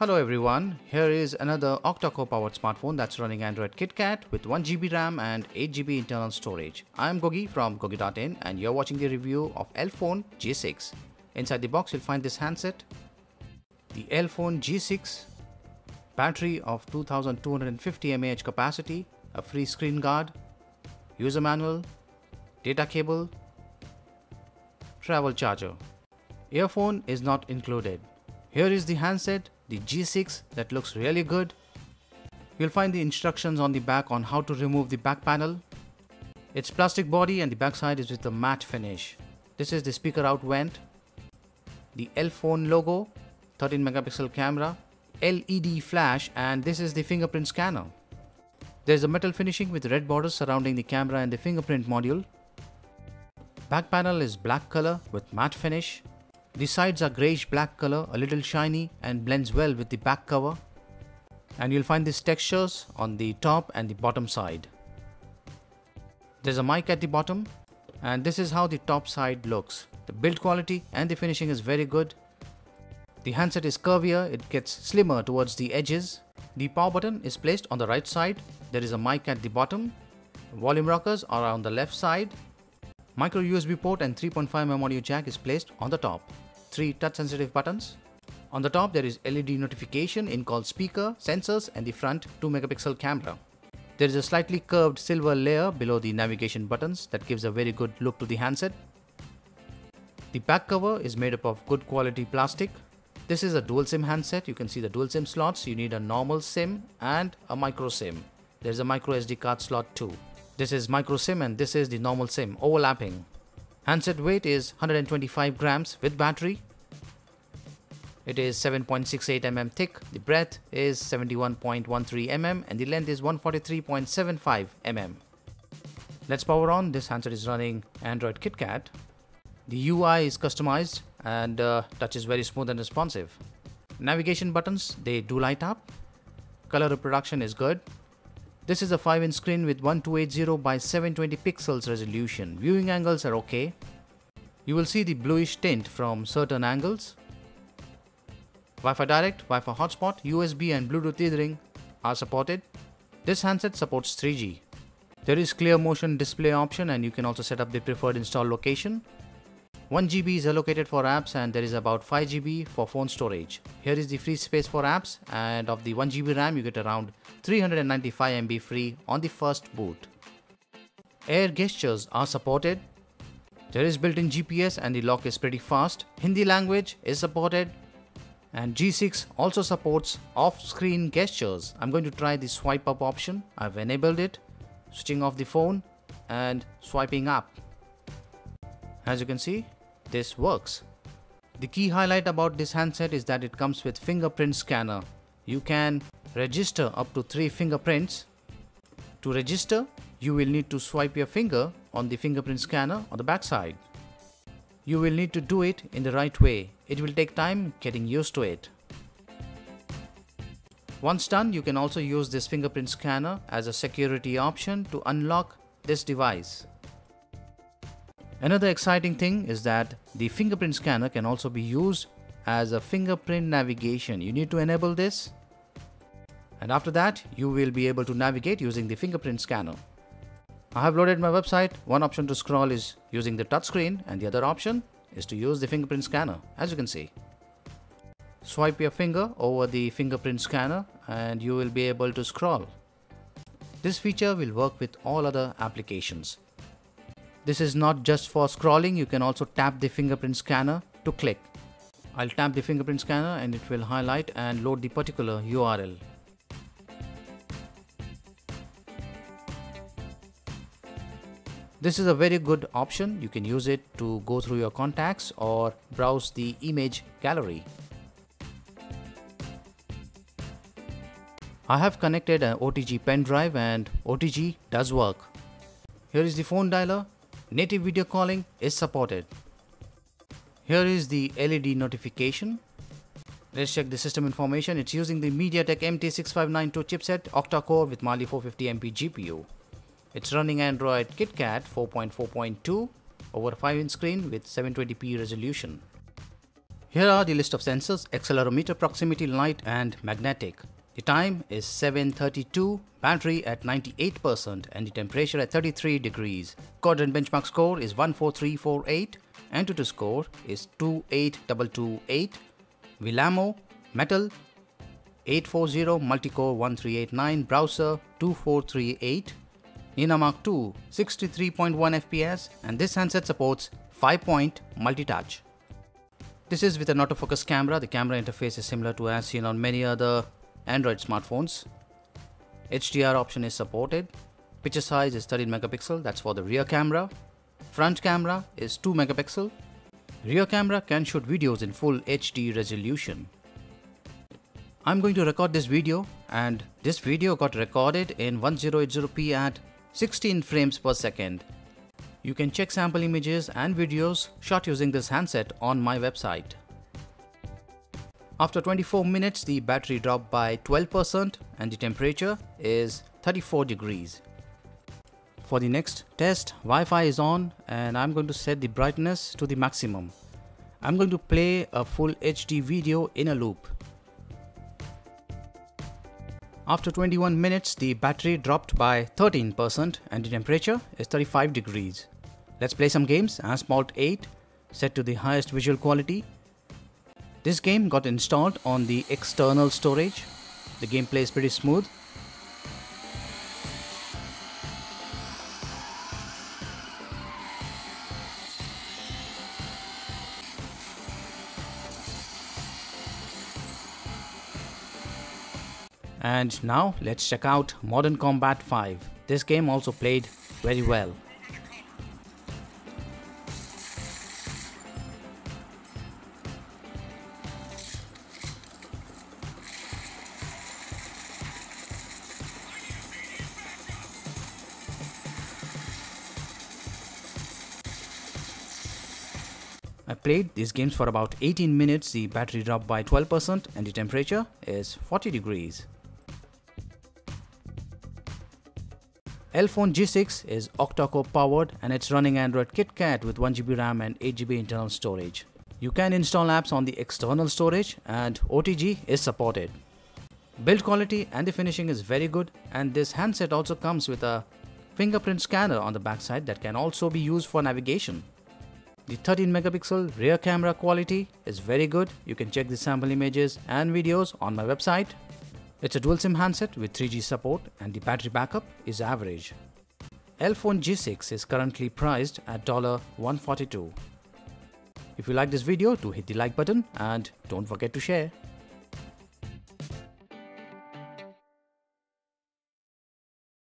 Hello everyone, here is another octa-core powered smartphone that's running Android KitKat with 1GB RAM and 8GB internal storage. I'm Gogi from Gogi.in and you're watching the review of Elephone G6. Inside the box you'll find this handset, the Elephone G6, battery of 2250 mAh capacity, a free screen guard, user manual, data cable, travel charger. Earphone is not included. Here is the handset, the G6 that looks really good. You'll find the instructions on the back on how to remove the back panel. Its plastic body and the back side is with a matte finish. This is the speaker out vent. The Elephone logo, 13 megapixel camera, LED flash and this is the fingerprint scanner. There is a metal finishing with red borders surrounding the camera and the fingerprint module. Back panel is black color with matte finish. The sides are greyish black color, a little shiny and blends well with the back cover. And you'll find these textures on the top and the bottom side. There's a mic at the bottom and this is how the top side looks. The build quality and the finishing is very good. The handset is curvier, it gets slimmer towards the edges. The power button is placed on the right side. There is a mic at the bottom. Volume rockers are on the left side. Micro USB port and 3.5mm audio jack is placed on the top three touch sensitive buttons. On the top there is LED notification in-call speaker, sensors and the front 2 megapixel camera. There is a slightly curved silver layer below the navigation buttons that gives a very good look to the handset. The back cover is made up of good quality plastic. This is a dual SIM handset. You can see the dual SIM slots. You need a normal SIM and a micro SIM. There's a micro SD card slot too. This is micro SIM and this is the normal SIM overlapping. Handset weight is 125 grams with battery. It is 7.68 mm thick, the breadth is 71.13 mm and the length is 143.75 mm. Let's power on, this handset is running Android KitKat. The UI is customized and uh, touch is very smooth and responsive. Navigation buttons, they do light up. Color reproduction is good. This is a 5-inch screen with 1280 by 720 pixels resolution. Viewing angles are okay. You will see the bluish tint from certain angles. Wi-Fi Direct, Wi-Fi Hotspot, USB and Bluetooth Tethering are supported. This handset supports 3G. There is clear motion display option and you can also set up the preferred install location. 1 GB is allocated for apps and there is about 5 GB for phone storage. Here is the free space for apps and of the 1 GB RAM you get around 395 MB free on the first boot. Air gestures are supported. There is built-in GPS and the lock is pretty fast. Hindi language is supported and G6 also supports off-screen gestures. I'm going to try the swipe up option. I've enabled it, switching off the phone and swiping up. As you can see, this works. The key highlight about this handset is that it comes with fingerprint scanner. You can register up to 3 fingerprints. To register, you will need to swipe your finger on the fingerprint scanner on the backside. You will need to do it in the right way. It will take time getting used to it. Once done, you can also use this fingerprint scanner as a security option to unlock this device. Another exciting thing is that the fingerprint scanner can also be used as a fingerprint navigation. You need to enable this and after that you will be able to navigate using the fingerprint scanner. I have loaded my website. One option to scroll is using the touchscreen and the other option is to use the fingerprint scanner as you can see. Swipe your finger over the fingerprint scanner and you will be able to scroll. This feature will work with all other applications. This is not just for scrolling, you can also tap the fingerprint scanner to click. I'll tap the fingerprint scanner and it will highlight and load the particular URL. This is a very good option. You can use it to go through your contacts or browse the image gallery. I have connected an OTG pen drive and OTG does work. Here is the phone dialer Native video calling is supported. Here is the LED notification. Let's check the system information. It's using the MediaTek MT6592 chipset octa-core with Mali 450MP GPU. It's running Android KitKat 4.4.2 over a 5-inch screen with 720p resolution. Here are the list of sensors, accelerometer, proximity light and magnetic. The time is 7.32, battery at 98% and the temperature at 33 degrees. Quadrant benchmark score is 14348, Antutu score is 28228, Vellamo, metal 840 multicore 1389, browser 2438, NenaMark II 63.1 FPS and this handset supports 5-point multi-touch. This is with an autofocus camera. The camera interface is similar to as seen on many other Android smartphones. HDR option is supported. Picture size is 13 megapixel, that's for the rear camera. Front camera is 2 megapixel. Rear camera can shoot videos in full HD resolution. I'm going to record this video and this video got recorded in 1080p at 16 frames per second. You can check sample images and videos shot using this handset on my website. After 24 minutes, the battery dropped by 12% and the temperature is 34 degrees. For the next test, Wi-Fi is on and I'm going to set the brightness to the maximum. I'm going to play a full HD video in a loop. After 21 minutes, the battery dropped by 13% and the temperature is 35 degrees. Let's play some games. Asphalt 8 set to the highest visual quality. This game got installed on the external storage. The gameplay is pretty smooth. And now let's check out Modern Combat 5. This game also played very well. I played these games for about 18 minutes, the battery dropped by 12% and the temperature is 40 degrees. Elephone G6 is octa-core powered and it's running Android KitKat with 1GB RAM and 8GB internal storage. You can install apps on the external storage and OTG is supported. Build quality and the finishing is very good and this handset also comes with a fingerprint scanner on the backside that can also be used for navigation. The 13 megapixel rear camera quality is very good. You can check the sample images and videos on my website. It's a dual SIM handset with 3G support and the battery backup is average. Elephone G6 is currently priced at 142. If you like this video, do hit the like button and don't forget to share.